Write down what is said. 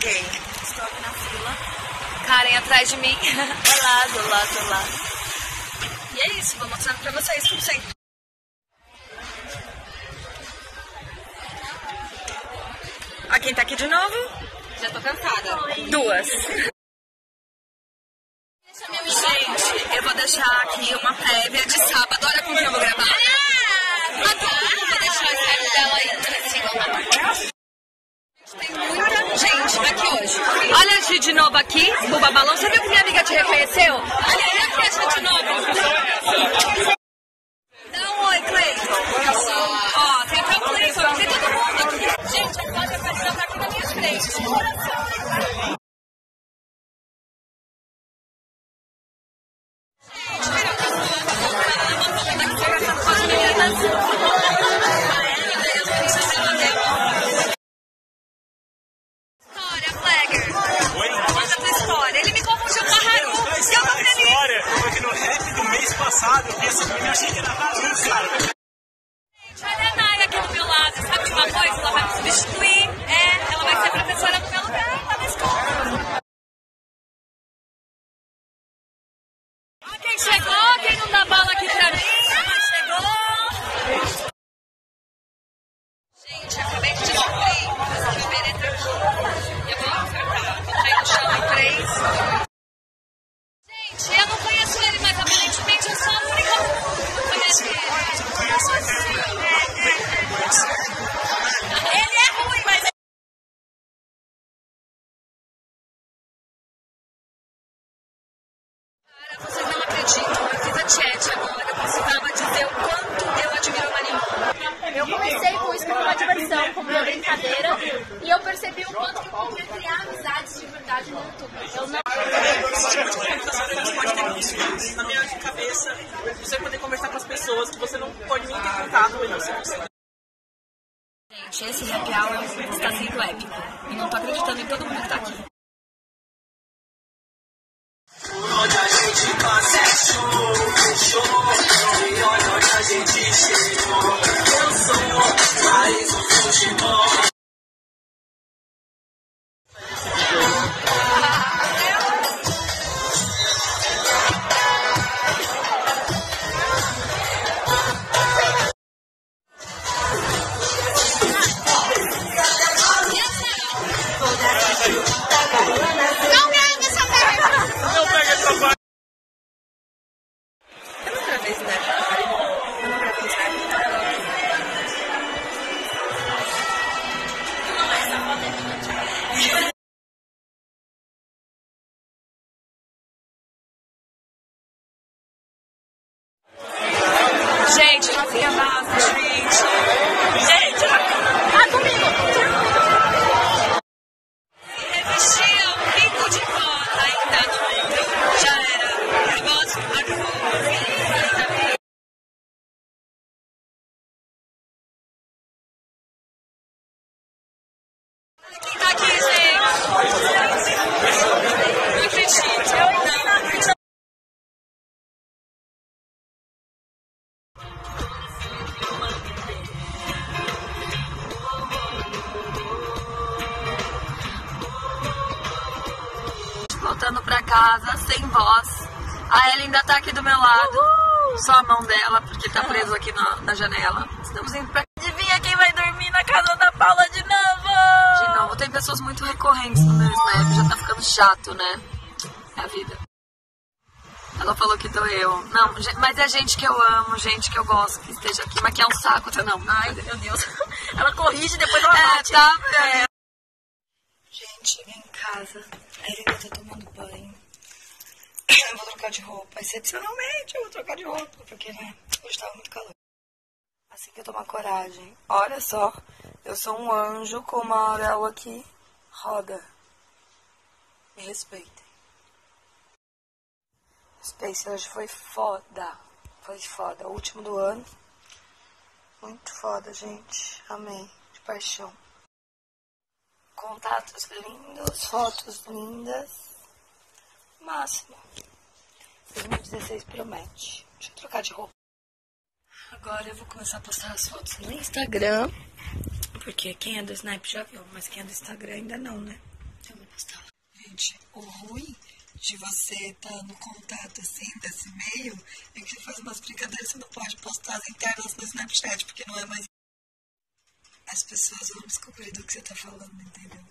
cheguei. Estou aqui na fila. Karen atrás de mim. lado, do lado, do lado. E é isso, vou mostrar pra vocês como sempre. Ó, quem tá aqui de novo? Já tô cansada. Duas. Gente, eu vou deixar aqui uma prévia de sábado. Olha como eu vou gravar. Ah, tá. Vou deixar a série dela aí. Tem muita gente aqui hoje. Olha a Gi de novo aqui, Buba Balão. Você viu que minha amiga te reconheceu? Olha aí aqui a Gi de novo. Dá um oi, Cleiton. Ó, tem até o Cleiton, tem todo mundo aqui. Gente, a Cláudia Aparecida tá aqui na minha frente. Conta a história. Ele me confundiu com a Haru. A eu acredito. história foi que no rap do mês passado eu vi essa menina achei que era Haru, cara. Na minha cabeça, você poder conversar com as pessoas que você não pode nem ter contato e. Gente, esse happy hour está sendo épico. Eu não tô acreditando em todo mundo que tá aqui. Casa, sem voz. A Ellen ainda tá aqui do meu lado. Só a mão dela, porque tá preso aqui na, na janela. Estamos indo pra Adivinha quem vai dormir na casa da Paula de novo? de novo. Tem pessoas muito recorrentes no meu Snap, já tá ficando chato, né? É a vida. Ela falou que doeu. Não, mas é gente que eu amo, gente que eu gosto que esteja aqui, mas que é um saco, tá não. Ai, meu Deus. Ela corrige e depois ela É, bate. tá. É. Gente, cheguei em casa. A Erika tá tomando banho. Eu vou trocar de roupa. Excepcionalmente eu vou trocar de roupa, porque, né? Hoje tava muito calor. Assim que eu tomar coragem. Olha só, eu sou um anjo com uma auréola que roda. Me respeitem. Space hoje foi foda. Foi foda. O último do ano. Muito foda, gente. Amei. De paixão. Contatos lindos, fotos lindas. Máximo. 2016 promete. Deixa eu trocar de roupa. Agora eu vou começar a postar as fotos no Instagram. Porque quem é do Snap já viu, mas quem é do Instagram ainda não, né? Então Gente, o ruim de você estar no contato assim desse meio é que você faz umas brincadeiras, você não pode postar as internas no Snapchat, porque não é mais. As pessoas vão descobrir do que você tá falando, entendeu?